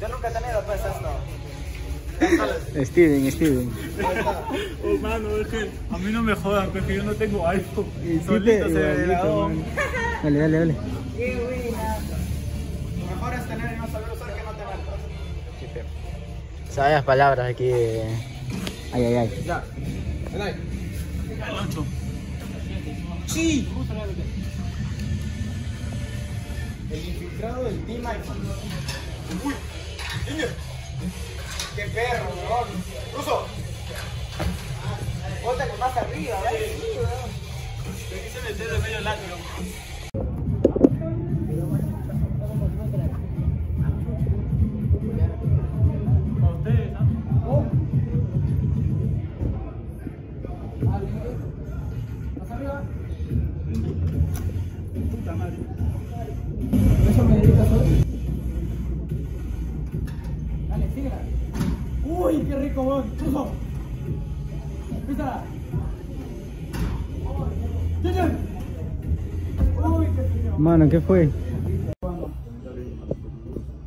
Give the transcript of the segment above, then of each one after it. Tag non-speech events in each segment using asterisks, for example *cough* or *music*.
Yo nunca he tenido pues esto. Steven, Steven. Oh, mano, es que a mí no me jodan, porque yo no tengo iPhone. Y sí Solito te- se. Dale, dale, dale. Qué buena. Lo mejor es tener y no saber usar que no tener. Sabias palabras aquí. Ay, ay, ay. Ya. El ocho. Sí. El infiltrado del Team. Uy. Niño. Qué perro, weón. Ruso. Bótale más arriba, ¿ves? Sí, weón. Me quise meter de medio látigo. Para ustedes, ¿ah? Puta madre. Eso me. Dale, síguela. Uy, qué rico, weón. Junior. Uy, qué rico. Mano, ¿qué fue?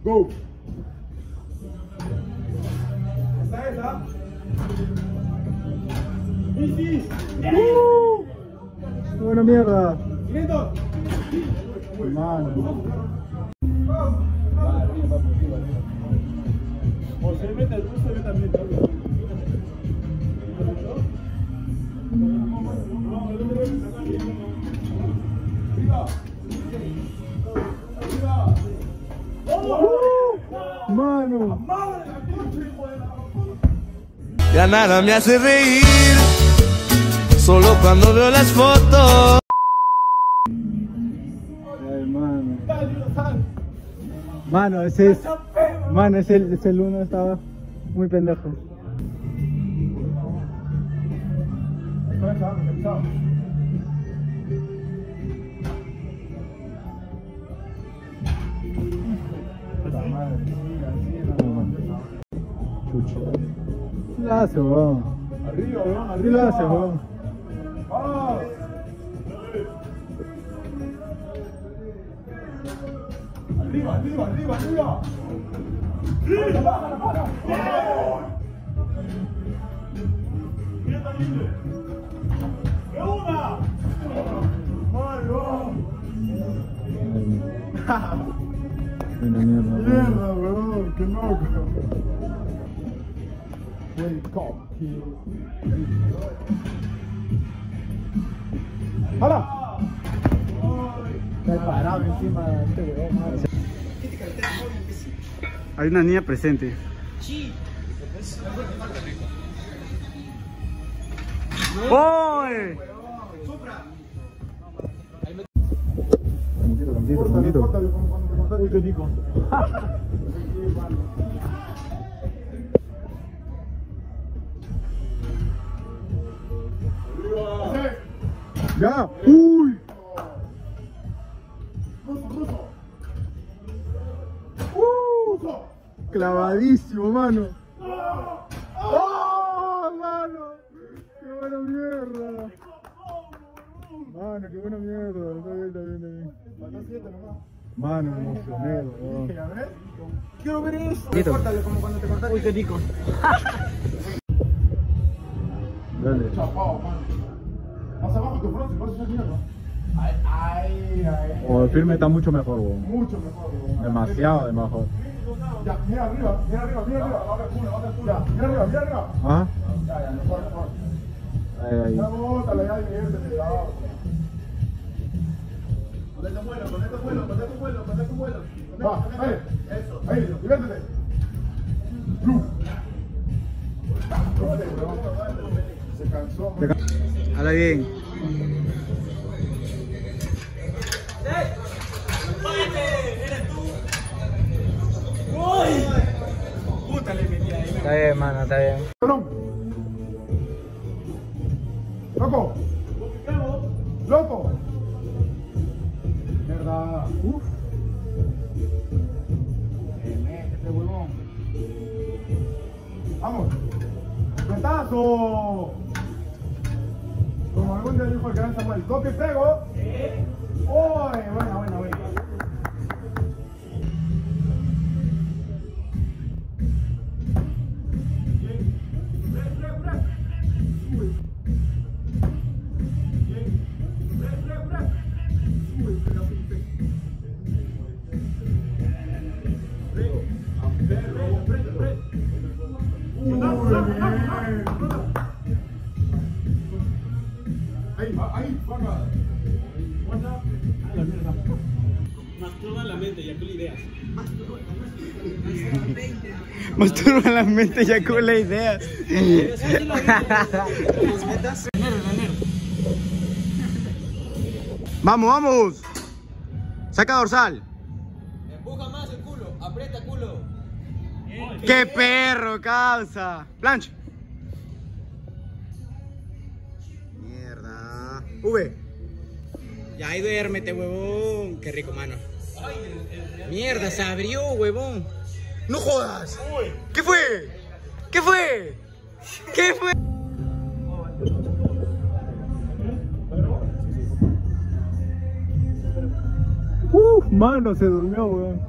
Go. ¿Está esa? Easy. ¡Qué buena mierda! Quieto. Mano. Ya nada me hace reír, solo cuando veo las fotos. Mano, ese es. Mano, ese, ese el uno estaba muy pendejo. Chucho. Sí la hace, weón. Arriba, weón, Sí la hace, weón. Arriba, arriba, arriba, arriba. Buena mierda, weón. Mierda, weón, qué loco. Wake up, kid. ¡Hala! Está parado encima de este weón. Hay una niña presente. Rico. ¡Ya! ¡Uy! Clavadísimo, mano. ¡Oh, mano! ¡Qué buena mierda! Mano, qué buena mierda. Está bien, está bien, está bien. Mano, weón. Quiero ver eso. Córtale como cuando te cortaste. Uy, qué rico. Dale. Chapao, mano. Más abajo tu frente, por eso es mierda. Ay, ay, ay. O el filme está mucho mejor, weón. Mucho mejor, weón. Demasiado de mejor. Ya, mira arriba, mira arriba, mira arriba. Baja el culo, baja el culo. Ya, mira arriba, mira arriba. ¿Ah? Ya, ya, mejor, mejor. Ahí, ahí. Ya, bótala, ya, diviértete, ya. Ponete un vuelo, ponete un vuelo, ponete un vuelo, ponete un vuelo. Va, ahí. Eso. Ahí, diviértete. Blue. Se cansó. Habla bien. Está bien, está. ¡Loco! ¡Loco! Mierda. Uf. Este huevón. Vamos. ¡Cuentazo! Como algún día dijo el gran Samuel, copia y pego. ¡Uy! Buena, buena, buena. Masturba la mente, eyacula ideas. Vamos, vamos. Saca dorsal. Empuja más el culo, aprieta culo. ¡Qué perro, causa! Plancha. Mierda. V. Ya ahí duérmete, huevón. Qué rico, mano. Mierda, se abrió, huevón. ¡No jodas! ¿Qué fue? ¿Qué fue? ¿Qué fue? Uf, mano, se durmió, weón.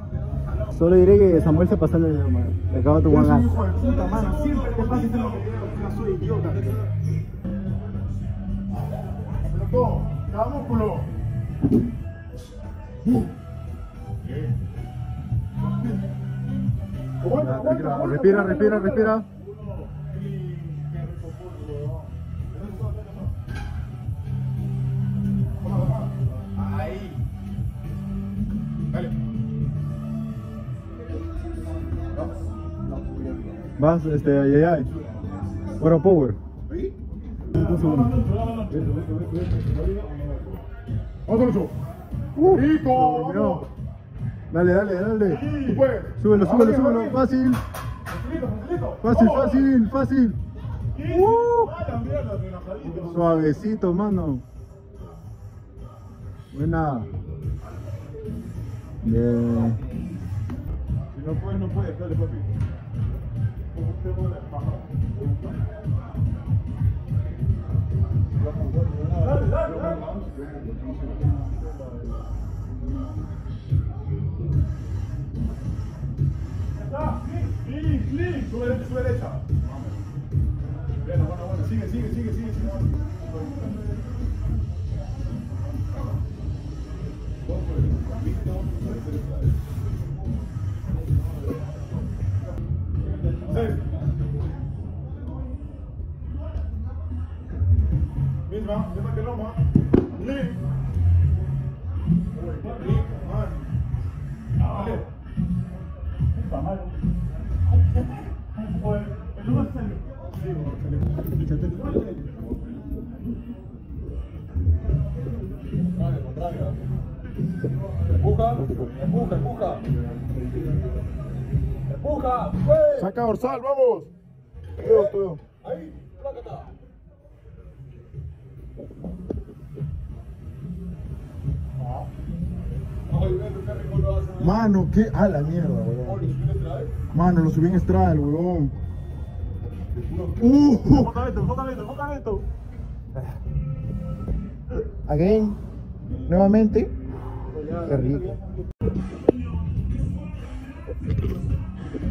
Solo diré que Samuel se pasó el video, mano. Le acaba tu guanga. hijo de puta, mano. Siempre te pasa diciendo que yo soy idiota. Pero todo, cada aguanta, aguanta. Respira, respira, respira. Ahí. Dale. Vas, este, ay, ay, ay. Bueno, power. Un segundo. Lucho. Rico. Dale, dale, dale. Puedes. Súbelo, súbelo, Arriba, súbelo. Fácil, Facilito, facilito. fácil, fácil, fácil. Uh. A la mierda, relajadito. Suavecito, mano. Buena. Bien. Si no puedes, no puedes. Dale, papi. Dale, dale, dale. Derecha. Bueno, bueno, bueno. Sigue, sigue, sigue, sigue. sigue. Pues. Dorsal, vamos. Todo, todo. Ahí, plácata. Mano, qué. A la mierda, weón. Mano, lo subí en estrada, el weón. Uh. Esto. Again. Nuevamente. Qué rico.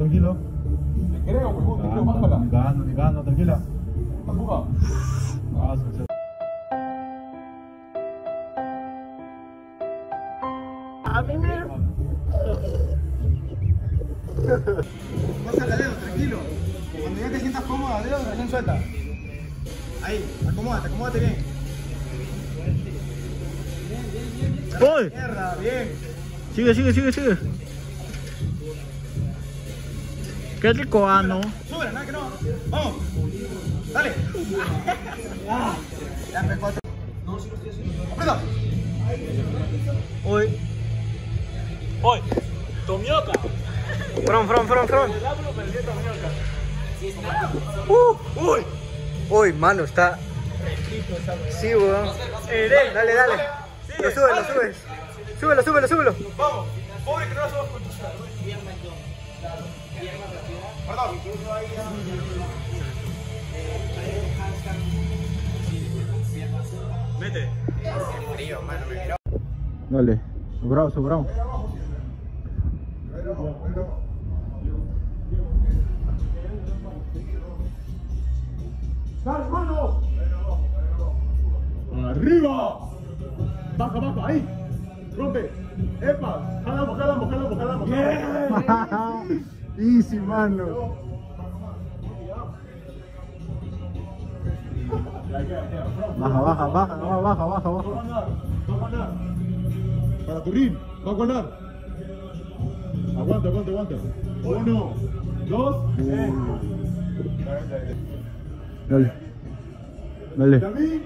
Tranquilo. Te creo, huevón, te creo, bájala. Ni cagando, ni cagando, tranquila. Empuja. Ah, se- se- Pásala dedo, tranquilo. Cuando ya te sientas cómoda, dedo, recién suelta. Ahí, acomódate, acomódate bien. ¡Uy! Mierda, bien. Sigue, sigue, sigue, sigue. Qué rico ano. Sube, nada que no. Vamos. Dale. *laughs* Ya, P4. Aprieta. Uy. Uy. Tomioka. Front, front, front, front. Uh, uy. Uy, mano, está. Sí, weón. Dale, dale. Lo subes, lo subes. Súbelo, súbelo, súbelo. Vamos. Pobre que no lo subas con Perdón. Incluso ahí ya. Vete. Hace frío, mano, me miró. Dale, sobrado, sobrado. hermano! ¡Arriba! ¡Baja, baja! ¡Ahí! ¡Rompe! ¡Epa! ¡Jalamos, jalamos, jalamos, jalamos! ¡Bien! *laughs* Easy, mano. Baja, baja, baja, baja, baja, baja. ganar, va a ganar. Para Turín, va a ganar. Aguanta, aguanta, aguanta. Uno, dos, tres. Dale. Dale. David.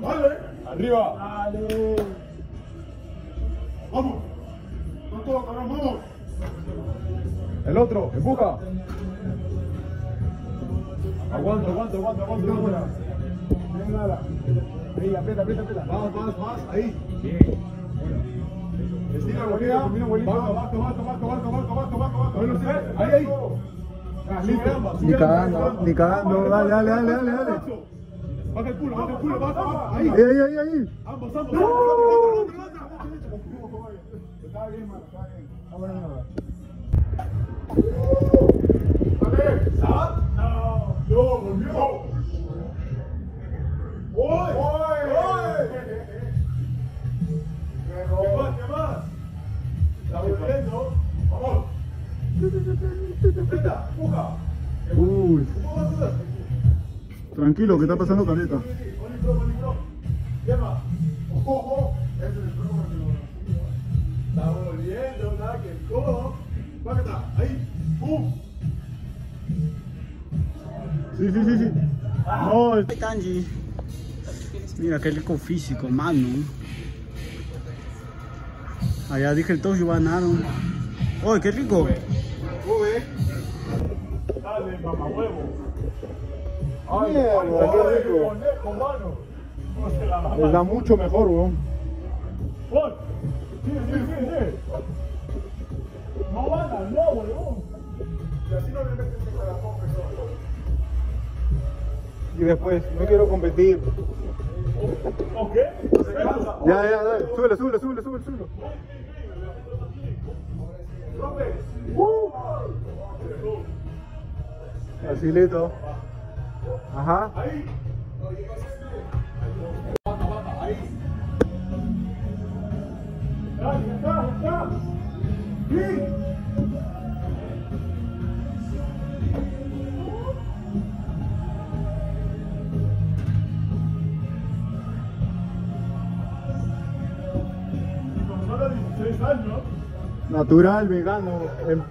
Vale. Arriba. Dale. Vamos. El otro, empuja. Aguanta, aguanta, aguanta, aguanta. aguanta. Ahí, aprieta, aprieta, aprieta. Más, más, más. Ahí. Bien. Bueno. Estira, abuelita. Bajo, bajo, bajo, bajo, bajo, bajo, bajo, bajo. Ahí, ahí. Ah, ni cagando, ni cagando, dale, dale, dale, dale, dale. Baja el culo, baja el culo, baja, baja, ahí. Ahí, ahí, ahí. Ambos, ambos, no. ambos, ambos, ambos, ambos, ambos. Está bien, mano, está bien. Está buena ¡No! ¡No, volvió! ¡Uy! ¡Uy! ¿Qué más? ¿Qué más? La volviendo. ¡Vamos! ¡Puja! ¡Uy! Tranquilo, que está pasando caleta. Kanji. Mira qué rico físico, mano. Allá dije el Toyo ganaron. ¡Uy, qué rico! Dale, mamá huevo. Mierda, qué rico. Conejo, mano. ¿Cómo se la Les da mucho mejor, weón. Sigue, sigue, sigue, sigue. No van no, huevón. Y así no le metes el corazón y después no quiero competir. ¿Ok? Ya, ya, dale, súbelo, súbelo, súbelo, súbelo, Facilito. Ajá. Ahí. Natural, vegano. em-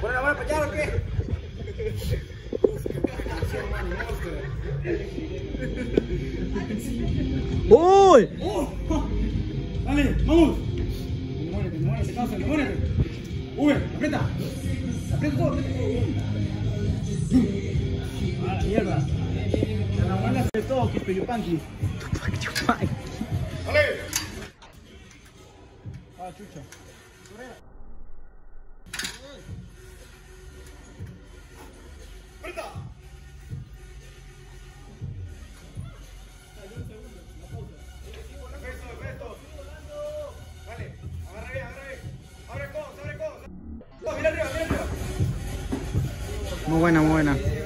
¿Bueno, la van a pechar o qué? ¡Uy! Dale, vamos. Muérete, muérete, causa, muérete. Uy, aprieta. Aprieta todo, aprieta todo. A la mierda. A la mala de todo, Kispeyupanqui. Dale la chucha. ¡Preta! Vale, agarra. Abre cos, abre mira arriba, mira arriba. Muy buena, muy buena.